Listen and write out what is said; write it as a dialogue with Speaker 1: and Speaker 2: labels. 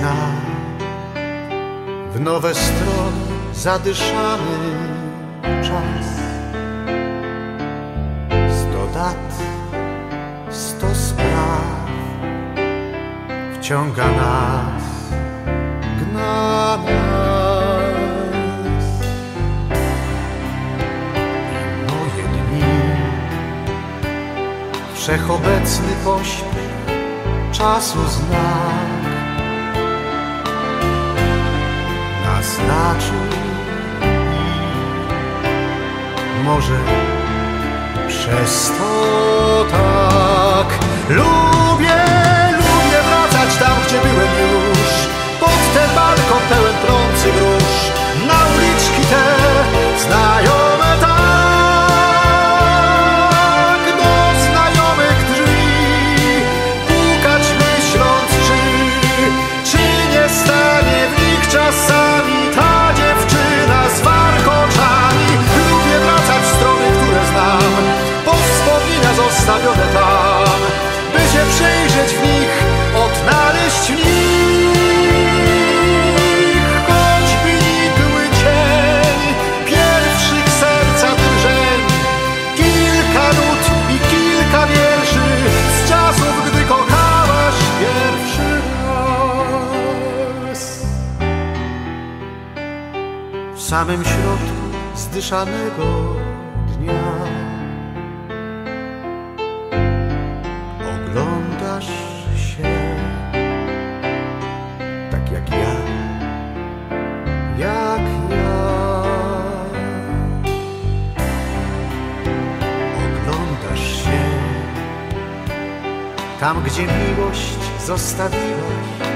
Speaker 1: gna w nowe strony zadyszany czas. Sto dat, sto spraw wciąga nas, gna nas. I moje dni wszechobecny pośpiech czasu znak naznaczył i może przez to tak lubię, W samym środku zdyszanego dnia oglądasz się tak jak ja, jak ja. Oglądasz się tam, gdzie miłość zostawiłaś